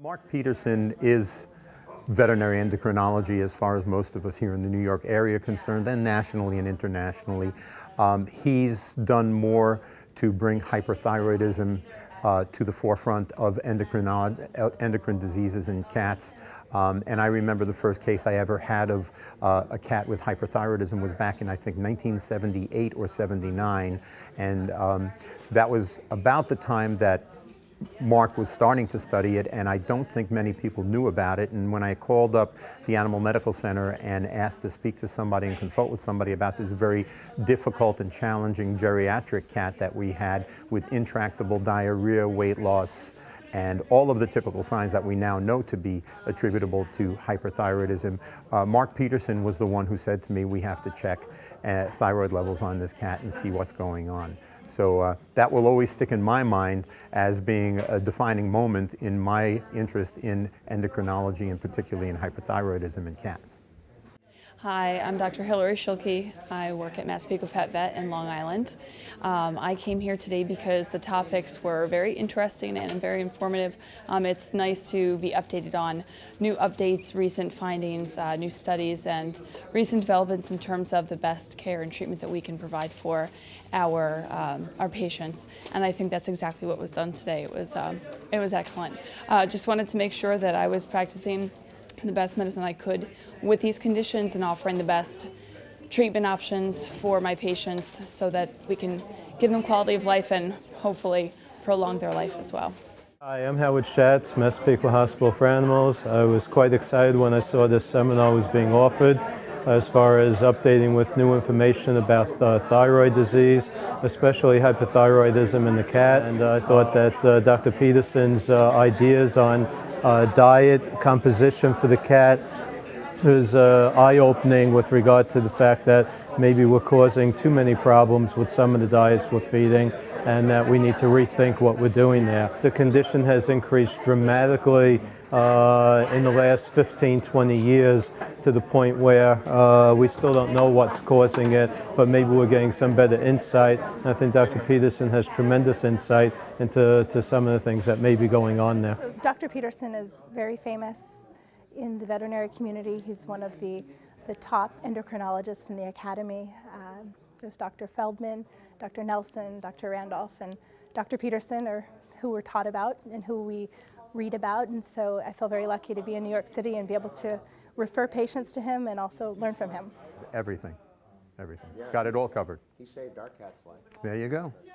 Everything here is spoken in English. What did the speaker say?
Mark Peterson is veterinary endocrinology as far as most of us here in the New York area are concerned, and nationally and internationally. Um, he's done more to bring hyperthyroidism uh, to the forefront of endocrine, endocrine diseases in cats. Um, and I remember the first case I ever had of uh, a cat with hyperthyroidism was back in, I think, 1978 or 79. And um, that was about the time that Mark was starting to study it, and I don't think many people knew about it. And when I called up the Animal Medical Center and asked to speak to somebody and consult with somebody about this very difficult and challenging geriatric cat that we had with intractable diarrhea, weight loss, and all of the typical signs that we now know to be attributable to hyperthyroidism. Uh, Mark Peterson was the one who said to me, we have to check uh, thyroid levels on this cat and see what's going on. So uh, that will always stick in my mind as being a defining moment in my interest in endocrinology and particularly in hyperthyroidism in cats. Hi, I'm Dr. Hillary Schilke. I work at Massapequa Pet Vet in Long Island. Um, I came here today because the topics were very interesting and very informative. Um, it's nice to be updated on new updates, recent findings, uh, new studies, and recent developments in terms of the best care and treatment that we can provide for our um, our patients. And I think that's exactly what was done today. It was um, it was excellent. Uh, just wanted to make sure that I was practicing the best medicine I could with these conditions and offering the best treatment options for my patients so that we can give them quality of life and hopefully prolong their life as well. Hi, I'm Howard Schatz, Massapequa Hospital for Animals. I was quite excited when I saw this seminar was being offered as far as updating with new information about uh, thyroid disease, especially hypothyroidism in the cat. And I thought that uh, Dr. Peterson's uh, ideas on Uh, diet composition for the cat is uh, eye-opening with regard to the fact that maybe we're causing too many problems with some of the diets we're feeding and that we need to rethink what we're doing there. The condition has increased dramatically uh, in the last 15, 20 years to the point where uh, we still don't know what's causing it, but maybe we're getting some better insight. And I think Dr. Peterson has tremendous insight into to some of the things that may be going on there. Dr. Peterson is very famous in the veterinary community. He's one of the, the top endocrinologists in the academy. Uh, there's Dr. Feldman, Dr. Nelson, Dr. Randolph, and Dr. Peterson are who we're taught about and who we read about. And so I feel very lucky to be in New York City and be able to refer patients to him and also learn from him. Everything. Everything. Yeah, He's got it all covered. He saved our cat's life. There you go. So.